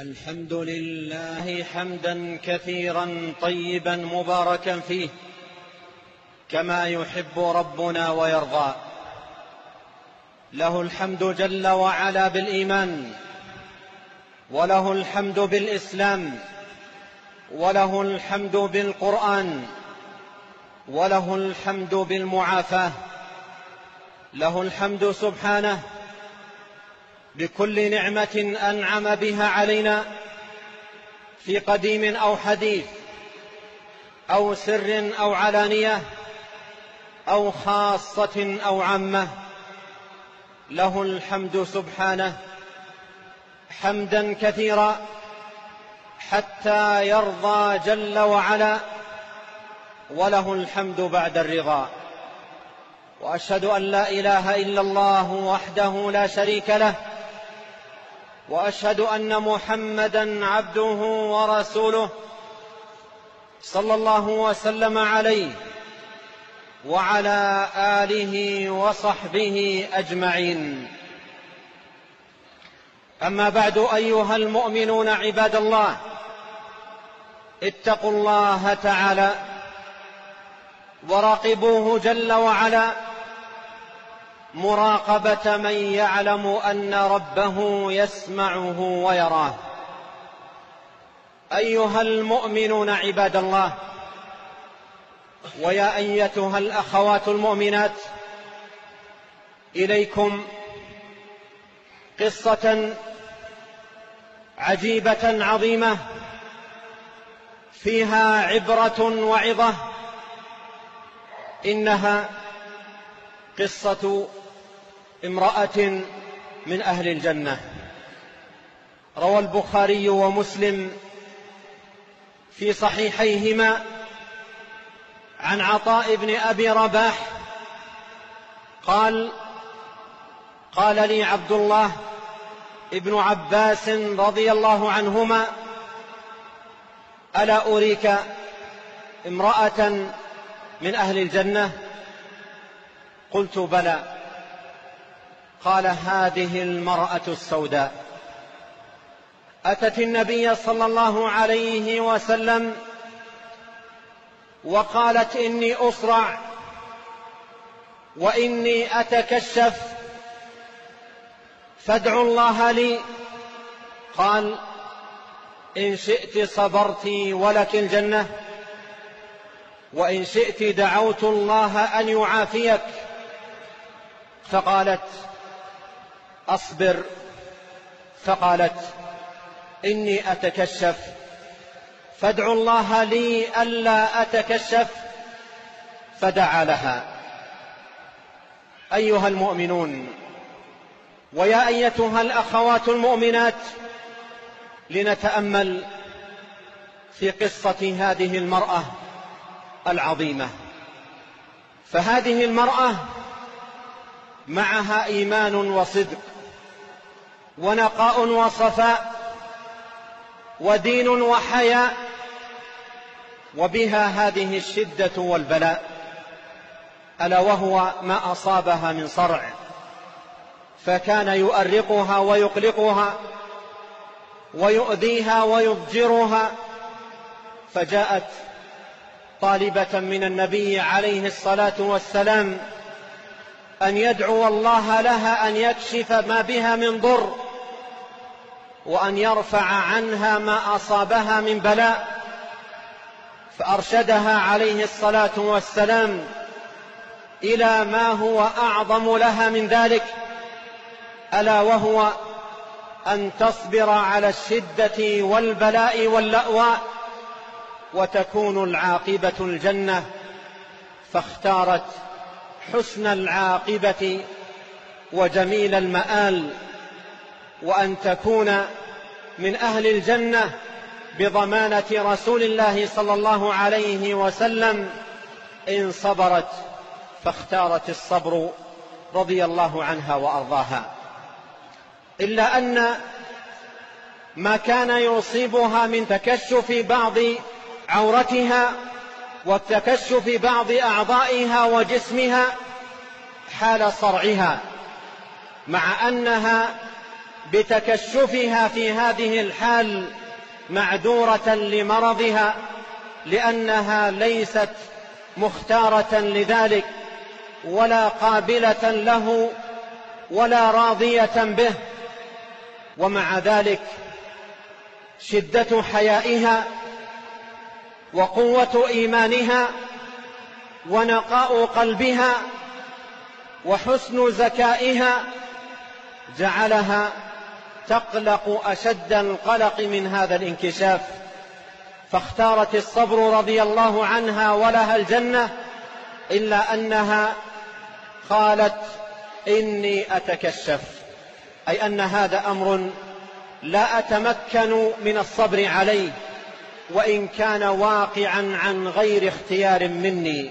الحمد لله حمدا كثيرا طيبا مباركا فيه كما يحب ربنا ويرضى. له الحمد جل وعلا بالإيمان وله الحمد بالإسلام وله الحمد بالقرآن وله الحمد بالمعافاة. له الحمد سبحانه بكل نعمة أنعم بها علينا في قديم أو حديث أو سر أو علانية أو خاصة أو عامة. له الحمد سبحانه حمدا كثيرا حتى يرضى جل وعلا وله الحمد بعد الرضا. وأشهد أن لا إله إلا الله وحده لا شريك له وأشهد أن محمدا عبده ورسوله صلى الله وسلم عليه وعلى آله وصحبه أجمعين. أما بعد أيها المؤمنون عباد الله اتقوا الله تعالى وراقبوه جل وعلا. مراقبة من يعلم أن ربه يسمعه ويراه. أيها المؤمنون عباد الله ويا أيتها الأخوات المؤمنات إليكم قصة عجيبة عظيمة فيها عبرة وعظة إنها قصة امرأة من أهل الجنة. روى البخاري ومسلم في صحيحيهما عن عطاء بن أبي رباح قال قال لي عبد الله ابن عباس رضي الله عنهما ألا أريك امرأة من أهل الجنة؟ قلت بلى. قال هذه المرأة السوداء. أتت النبي صلى الله عليه وسلم وقالت إني اصرع وإني أتكشف فادعوا الله لي. قال إن شئت صبرت ولك الجنة وإن شئت دعوت الله أن يعافيك. فقالت أصبر. فقالت إني أتكشف. فادعوا الله لي ألا أتكشف. فدعا لها. أيها المؤمنون ويا أيتها الأخوات المؤمنات لنتأمل في قصة هذه المرأة العظيمة. فهذه المرأة معها إيمان وصدق ونقاء وصفاء ودين وحياء وبها هذه الشدة والبلاء ألا وهو ما أصابها من صرع فكان يؤرقها ويقلقها ويؤذيها ويضجرها فجاءت طالبة من النبي عليه الصلاة والسلام أن يدعو الله لها أن يكشف ما بها من ضر وأن يرفع عنها ما أصابها من بلاء. فأرشدها عليه الصلاة والسلام إلى ما هو أعظم لها من ذلك ألا وهو أن تصبر على الشدة والبلاء واللأواء وتكون العاقبة الجنة. فاختارت حسن العاقبة وجميل المآل وأن تكون من أهل الجنة بضمانة رسول الله صلى الله عليه وسلم إن صبرت فاختارت الصبر رضي الله عنها وأرضاها. إلا أن ما كان يصيبها من تكشف بعض عورتها وتكشف بعض أعضائها وجسمها حال صرعها مع أنها بتكشفها في هذه الحال معذورة لمرضها لأنها ليست مختارة لذلك ولا قابلة له ولا راضية به. ومع ذلك شدة حيائها وقوة إيمانها ونقاء قلبها وحسن ذكائها جعلها تقلق أشد القلق من هذا الانكشاف. فاختارت الصبر رضي الله عنها ولها الجنة إلا أنها قالت إني أتكشف. أي أن هذا أمر لا أتمكن من الصبر عليه. وإن كان واقعا عن غير اختيار مني.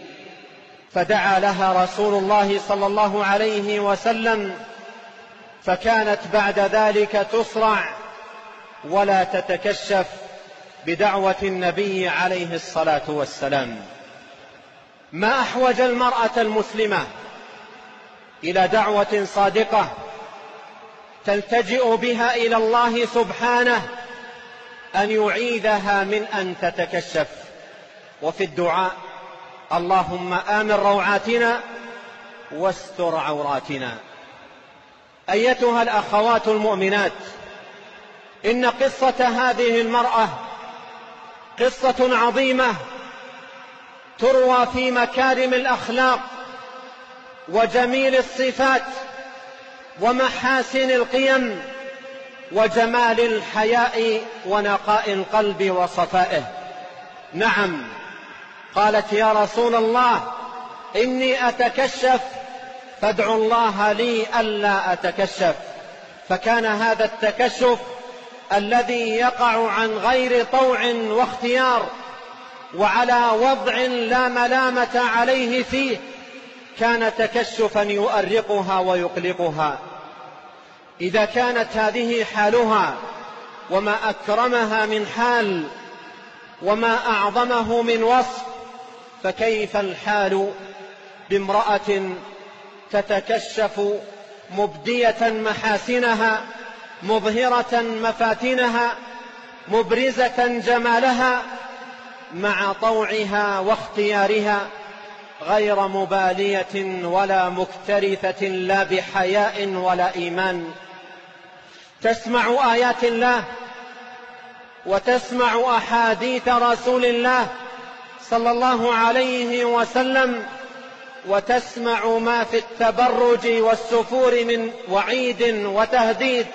فدعا لها رسول الله صلى الله عليه وسلم فكانت بعد ذلك تصرع ولا تتكشف بدعوة النبي عليه الصلاة والسلام. ما أحوج المرأة المسلمة إلى دعوة صادقة تلتجئ بها إلى الله سبحانه أن يعيذها من أن تتكشف. وفي الدعاء اللهم آمن روعاتنا واستر عوراتنا. أيتها الأخوات المؤمنات إن قصة هذه المرأة قصة عظيمة تروى في مكارم الأخلاق وجميل الصفات ومحاسن القيم. وجمال الحياء ونقاء القلب وصفائه. نعم قالت يا رسول الله إني أتكشف فادعوا الله لي ألا أتكشف. فكان هذا التكشف الذي يقع عن غير طوع واختيار وعلى وضع لا ملامة عليه فيه كان تكشفا يؤرقها ويقلقها. إذا كانت هذه حالها وما أكرمها من حال وما أعظمه من وصف فكيف الحال بامرأة تتكشف مبدية محاسنها مظهرة مفاتنها مبرزة جمالها مع طوعها واختيارها غير مبالية ولا مكترثة لا بحياء ولا إيمان؟ تسمع آيات الله وتسمع أحاديث رسول الله صلى الله عليه وسلم وتسمع ما في التبرج والسفور من وعيد وتهديد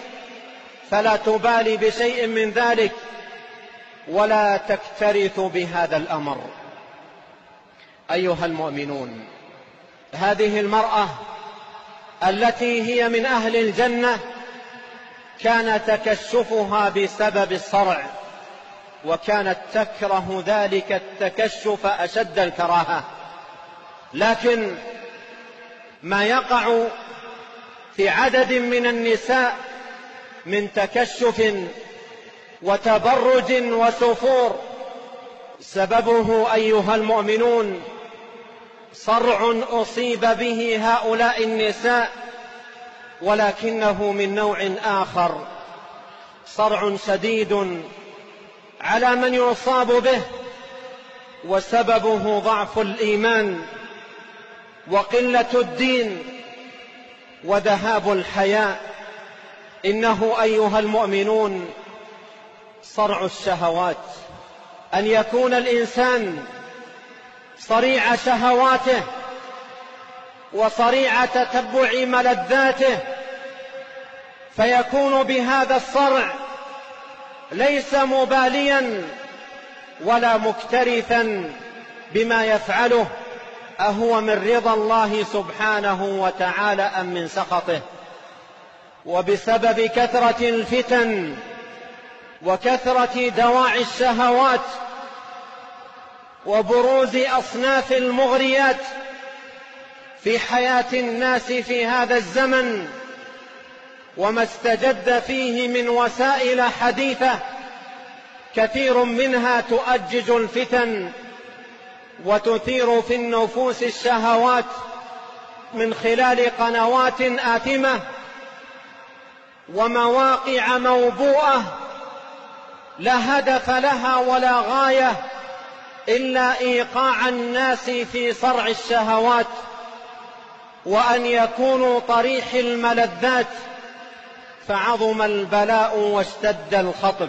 فلا تبالي بشيء من ذلك ولا تكترث بهذا الأمر. أيها المؤمنون هذه المرأة التي هي من أهل الجنة كان تكشفها بسبب الصرع وكانت تكره ذلك التكشف أشد الكراهة. لكن ما يقع في عدد من النساء من تكشف وتبرج وسفور. سببه أيها المؤمنون صرع أصيب به هؤلاء النساء ولكنه من نوع آخر صرع شديد على من يصاب به وسببه ضعف الإيمان وقلة الدين وذهاب الحياء. إنه أيها المؤمنون صرع الشهوات أن يكون الإنسان صريع شهواته وصريع تتبع ملذاته فيكون بهذا الصرع ليس مباليا ولا مكترثا بما يفعله أهو من رضا الله سبحانه وتعالى أم من سخطه؟ وبسبب كثرة الفتن وكثرة دواعي الشهوات وبروز أصناف المغريات في حياة الناس في هذا الزمن وما استجد فيه من وسائل حديثة كثير منها تؤجج الفتن وتثير في النفوس الشهوات من خلال قنوات آثمة ومواقع موبوءة لا هدف لها ولا غاية إلا إيقاع الناس في صرع الشهوات. وأن يكونوا طريح الملذات فعظم البلاء واشتد الخطب.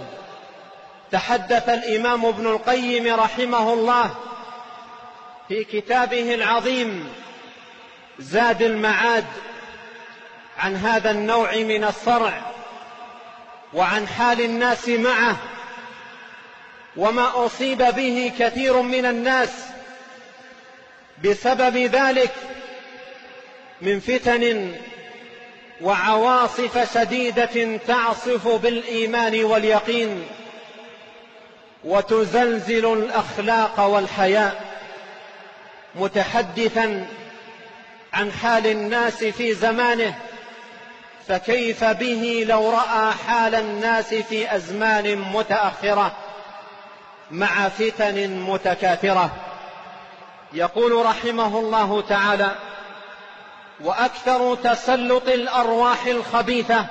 تحدث الإمام ابن القيم رحمه الله في كتابه العظيم زاد المعاد عن هذا النوع من الصرع وعن حال الناس معه وما أصيب به كثير من الناس بسبب ذلك. من فتن وعواصف شديده تعصف بالإيمان واليقين وتزلزل الأخلاق والحياء متحدثا عن حال الناس في زمانه فكيف به لو رأى حال الناس في أزمان متأخرة مع فتن متكاثرة؟ يقول رحمه الله تعالى وأكثر تسلط الأرواح الخبيثة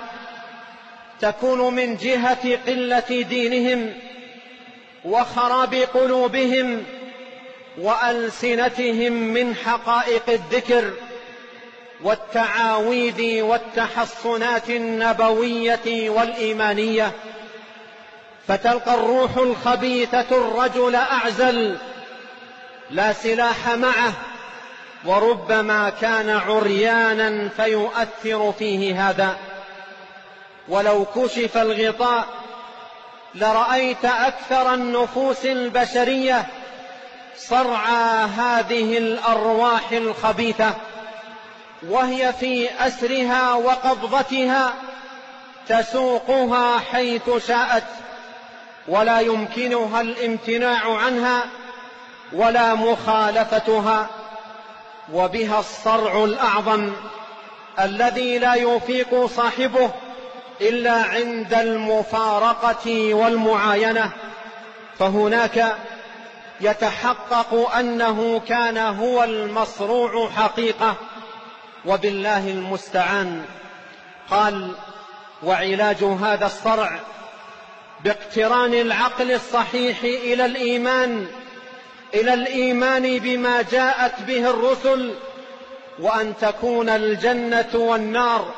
تكون من جهة قلة دينهم وخراب قلوبهم وألسنتهم من حقائق الذكر والتعاويذ والتحصنات النبوية والإيمانية. فتلقى الروح الخبيثة الرجل أعزل لا سلاح معه وربما كان عريانا فيؤثر فيه هذا. ولو كشف الغطاء لرأيت أكثر النفوس البشرية صرعى هذه الأرواح الخبيثة وهي في أسرها وقبضتها تسوقها حيث شاءت ولا يمكنها الامتناع عنها ولا مخالفتها. وبها الصرع الأعظم الذي لا يفيق صاحبه إلا عند المفارقة والمعاينة. فهناك يتحقق أنه كان هو المصروع حقيقة وبالله المستعان. قال وعلاج هذا الصرع باقتران العقل الصحيح إلى الإيمان إلى الإيمان بما جاءت به الرسل وأن تكون الجنة والنار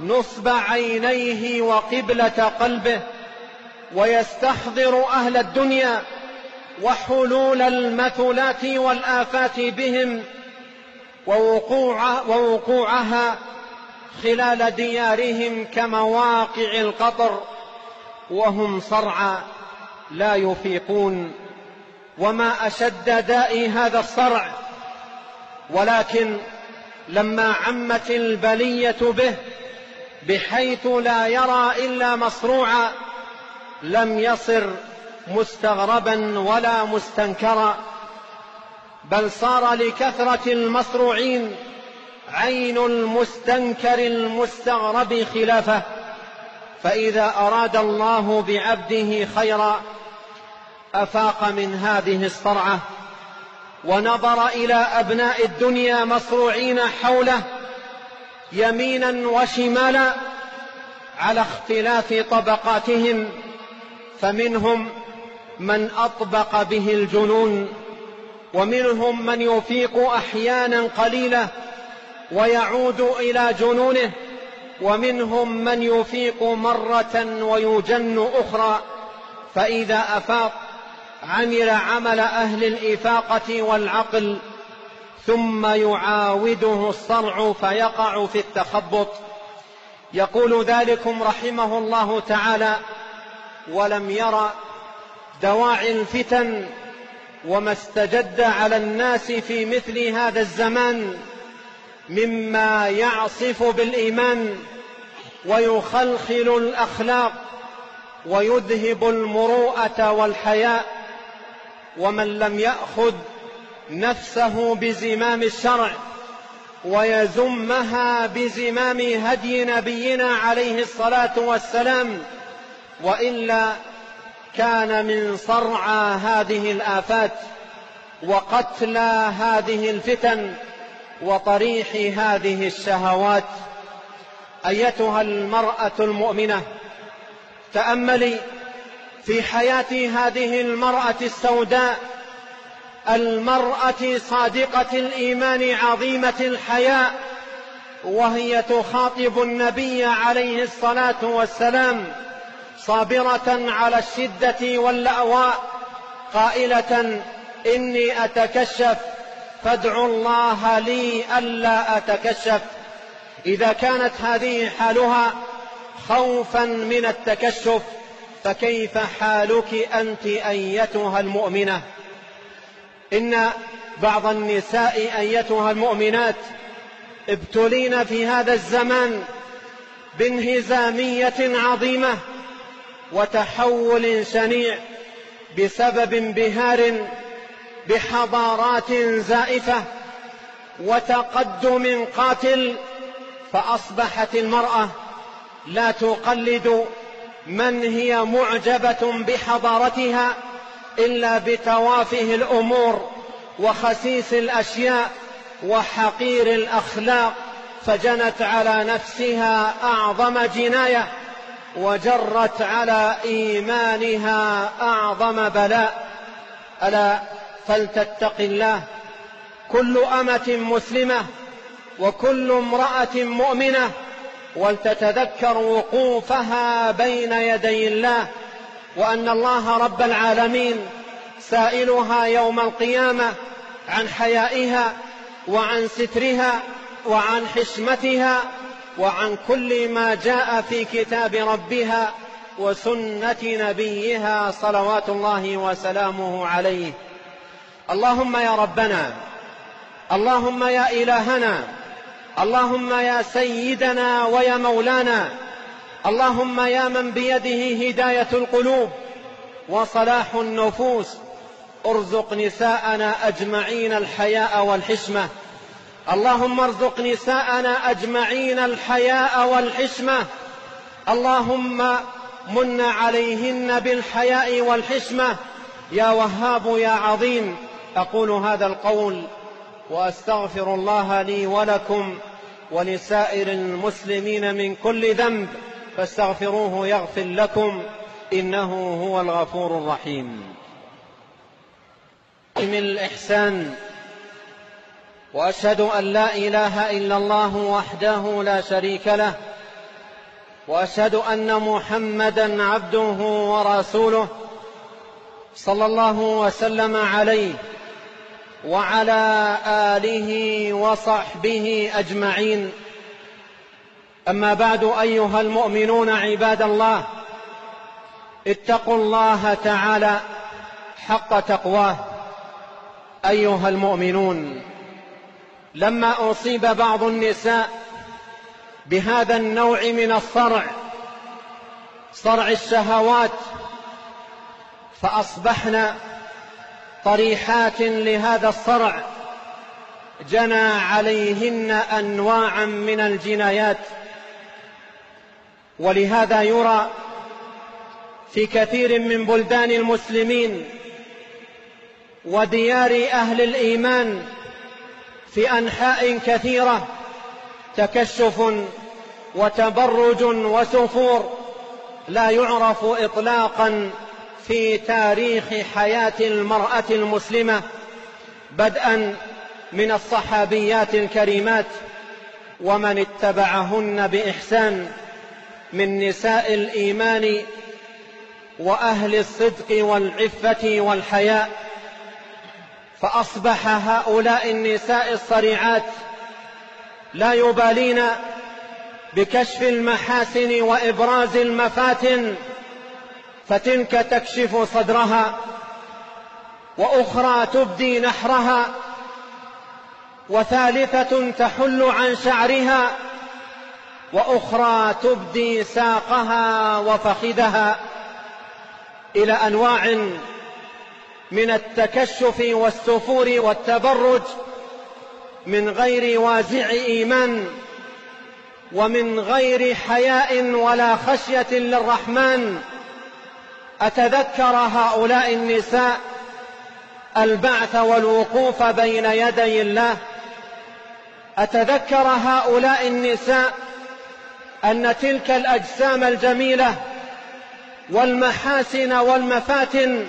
نصب عينيه وقبلة قلبه ويستحضر أهل الدنيا وحلول المثلات والآفات بهم ووقوع ووقوعها خلال ديارهم كمواقع القطر وهم صرعى لا يفيقون. وما أشد داء هذا الصرع. ولكن لما عمت البلية به بحيث لا يرى إلا مصروعا لم يصر مستغربا ولا مستنكرا بل صار لكثرة المصروعين عين المستنكر المستغرب خلافه. فإذا أراد الله بعبده خيرا أفاق من هذه الصرعة ونظر إلى أبناء الدنيا مصروعين حوله يمينا وشمالا على اختلاف طبقاتهم فمنهم من أطبق به الجنون ومنهم من يفيق أحيانا قليلة ويعود إلى جنونه ومنهم من يفيق مرة ويجن أخرى فإذا أفاق عمل عمل أهل الإفاقة والعقل ثم يعاوده الصرع فيقع في التخبط. يقول ذلكم رحمه الله تعالى ولم ير دواعي الفتن وما استجد على الناس في مثل هذا الزمان مما يعصف بالإيمان ويخلخل الأخلاق ويذهب المروءة والحياء ومن لم يأخذ نفسه بزمام الشرع ويزمها بزمام هدي نبينا عليه الصلاة والسلام وإلا كان من صرعى هذه الآفات وقتلى هذه الفتن وطريح هذه الشهوات. أيتها المرأة المؤمنة تأملي في حياة هذه المرأة السوداء المرأة صادقة الإيمان عظيمة الحياء وهي تخاطب النبي عليه الصلاة والسلام صابرة على الشدة واللأواء قائلة إني أتكشف فادعوا الله لي ألا أتكشف. إذا كانت هذه حالها خوفا من التكشف فكيف حالك أنت أيتها المؤمنة؟ إن بعض النساء أيتها المؤمنات ابتلين في هذا الزمان بانهزامية عظيمة وتحول شنيع بسبب انبهار بحضارات زائفة وتقدم قاتل فأصبحت المرأة لا تقلد من هي معجبة بحضارتها إلا بتوافه الأمور وخسيس الأشياء وحقير الأخلاق فجنت على نفسها أعظم جناية وجرت على إيمانها أعظم بلاء. ألا فلتتق الله كل أمة مسلمة وكل امرأة مؤمنة ولتتذكر وقوفها بين يدي الله وأن الله رب العالمين سائلها يوم القيامة عن حيائها وعن سترها وعن حشمتها وعن كل ما جاء في كتاب ربها وسنة نبيها صلوات الله وسلامه عليه. اللهم يا ربنا اللهم يا إلهنا اللهم يا سيدنا ويا مولانا اللهم يا من بيده هداية القلوب وصلاح النفوس ارزق نساءنا أجمعين الحياء والحشمة. اللهم ارزق نساءنا أجمعين الحياء والحشمة. اللهم من عليهن بالحياء والحشمة. يا وهاب يا عظيم أقول هذا القول وأستغفر الله لي ولكم ولسائر المسلمين من كل ذنب فاستغفروه يغفر لكم إنه هو الغفور الرحيم. من الإحسان وأشهد أن لا إله إلا الله وحده لا شريك له وأشهد أن محمدا عبده ورسوله صلى الله وسلم عليه. وعلى آله وصحبه أجمعين. أما بعد أيها المؤمنون عباد الله اتقوا الله تعالى حق تقواه. أيها المؤمنون لما أصيب بعض النساء بهذا النوع من الصرع صرع الشهوات فاصبحن طريحات لهذا الصرع. جنى عليهن انواعا من الجنايات. ولهذا يرى في كثير من بلدان المسلمين وديار أهل الإيمان في أنحاء كثيرة تكشف وتبرج وسفور لا يعرف اطلاقا في تاريخ حياة المرأة المسلمة بدءا من الصحابيات الكريمات ومن اتبعهن بإحسان من نساء الإيمان وأهل الصدق والعفة والحياء. فأصبح هؤلاء النساء الصريعات لا يبالين بكشف المحاسن وإبراز المفاتن فتلك تكشف صدرها وأخرى تبدي نحرها وثالثة تحل عن شعرها وأخرى تبدي ساقها وفخذها إلى أنواع من التكشف والسفور والتبرج من غير وازع إيمان ومن غير حياء ولا خشية للرحمن أتذكر هؤلاء النساء البعث والوقوف بين يدي الله؟ أتذكر هؤلاء النساء أن تلك الأجسام الجميلة والمحاسن والمفاتن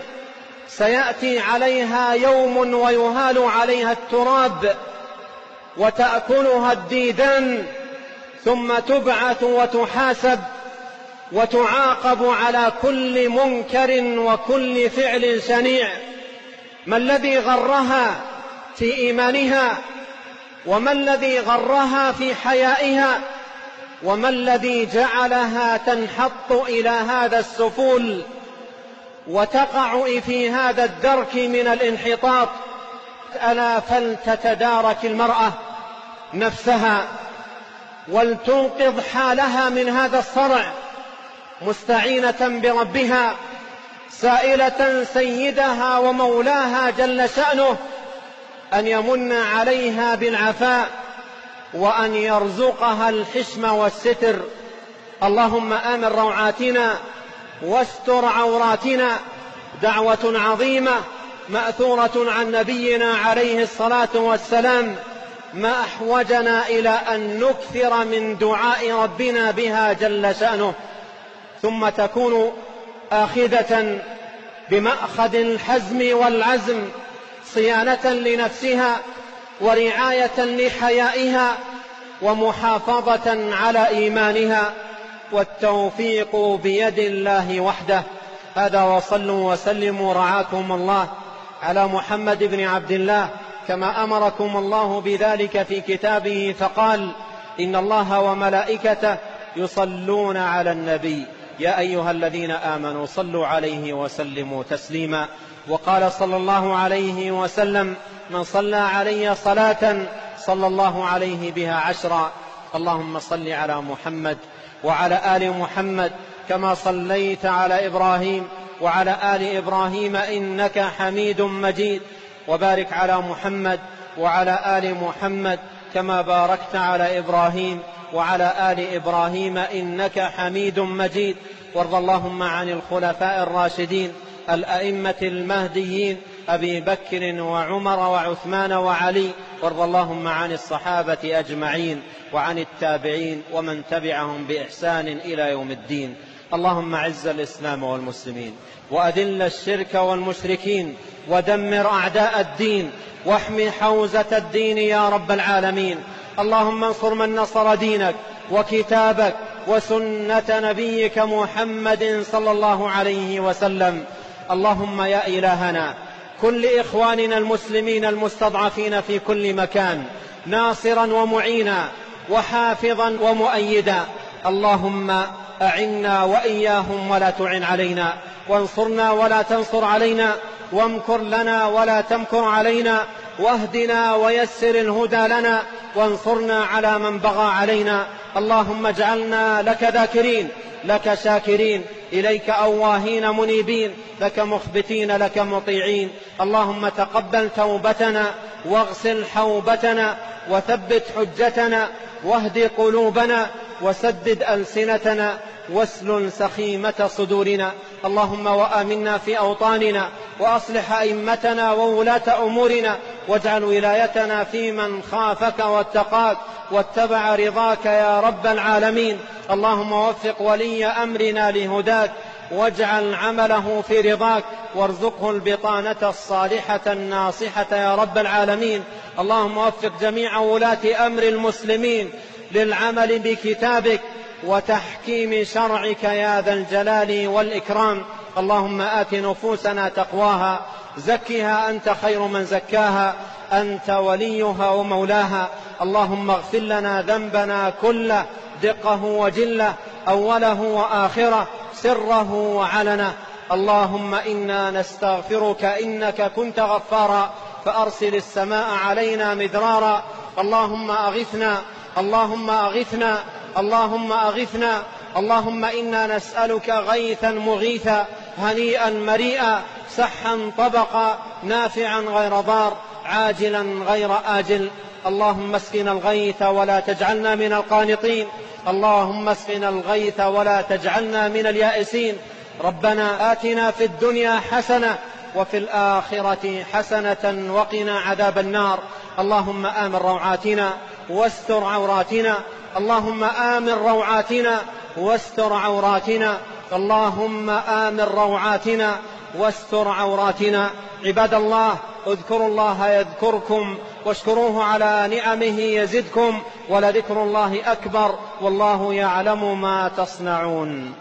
سيأتي عليها يوم ويهال عليها التراب وتأكلها الديدان ثم تبعث وتحاسب وتعاقب على كل منكر وكل فعل شنيع ما الذي غرها في إيمانها وما الذي غرها في حيائها وما الذي جعلها تنحط إلى هذا السفول وتقع في هذا الدرك من الانحطاط. ألا فلتتدارك المرأة نفسها ولتنقذ حالها من هذا الصرع. مستعينة بربها سائلة سيدها ومولاها جل شأنه أن يمن عليها بالعفاء وأن يرزقها الحشم والستر. اللهم آمن روعاتنا واستر عوراتنا. دعوة عظيمة مأثورة عن نبينا عليه الصلاة والسلام. ما أحوجنا إلى أن نكثر من دعاء ربنا بها جل شأنه. ثم تكون آخذة بمأخذ الحزم والعزم صيانة لنفسها ورعاية لحيائها ومحافظة على إيمانها والتوفيق بيد الله وحده. هذا وصلوا وسلموا رعاكم الله على محمد بن عبد الله كما أمركم الله بذلك في كتابه فقال إن الله وملائكته يصلون على النبي. يا أيها الذين آمنوا صلوا عليه وسلموا تسليما. وقال صلى الله عليه وسلم من صلى علي صلاة صلى الله عليه بها عشرا. اللهم صل على محمد وعلى آل محمد كما صليت على إبراهيم وعلى آل إبراهيم إنك حميد مجيد. وبارك على محمد وعلى آل محمد كما باركت على إبراهيم وعلى آل إبراهيم إنك حميد مجيد. وارض اللهم عن الخلفاء الراشدين الأئمة المهديين أبي بكر وعمر وعثمان وعلي. وارض اللهم عن الصحابة أجمعين وعن التابعين ومن تبعهم بإحسان إلى يوم الدين. اللهم أعز الإسلام والمسلمين وأذل الشرك والمشركين ودمر أعداء الدين واحم حوزة الدين يا رب العالمين. اللهم انصر من نصر دينك وكتابك وسنة نبيك محمد صلى الله عليه وسلم. اللهم يا إلهنا كل إخواننا المسلمين المستضعفين في كل مكان ناصرا ومعينا وحافظا ومؤيدا. اللهم أعنا وإياهم ولا تعن علينا وانصرنا ولا تنصر علينا وامكر لنا ولا تمكر علينا. واهدنا ويسر الهدى لنا وانصرنا على من بغى علينا. اللهم اجعلنا لك ذاكرين لك شاكرين إليك أواهين منيبين لك مخبتين لك مطيعين. اللهم تقبل توبتنا واغسل حوبتنا وثبت حجتنا واهد قلوبنا وسدد ألسنتنا واسلل سخيمة صدورنا. اللهم وآمنا في أوطاننا وأصلح أئمتنا وولاة أمورنا واجعل ولايتنا في من خافك واتقاك واتبع رضاك يا رب العالمين. اللهم وفق ولي أمرنا لهداك واجعل عمله في رضاك وارزقه البطانة الصالحة الناصحة يا رب العالمين. اللهم وفق جميع ولاة أمر المسلمين للعمل بكتابك وتحكيم شرعك يا ذا الجلال والإكرام. اللهم آت نفوسنا تقواها زكها أنت خير من زكاها أنت وليها ومولاها. اللهم اغفر لنا ذنبنا كله دقه وجله أوله وآخره سره وعلنه. اللهم إنا نستغفرك إنك كنت غفارا. فأرسل السماء علينا مدرارا. اللهم أغثنا اللهم أغثنا. اللهم أغثنا اللهم إنا نسألك غيثا مغيثا هنيئا مريئا سحا طبقا نافعا غير ضار عاجلا غير آجل. اللهم اسقنا الغيث ولا تجعلنا من القانطين. اللهم اسقنا الغيث ولا تجعلنا من اليائسين. ربنا آتنا في الدنيا حسنة وفي الآخرة حسنة وقنا عذاب النار. اللهم آمن روعاتنا واستر عوراتنا اللهم آمن روعاتنا واستر عوراتنا. اللهم آمن روعاتنا واستر عوراتنا. عباد الله اذكروا الله يذكركم واشكروه على نعمه يزدكم ولذكر الله أكبر. والله يعلم ما تصنعون.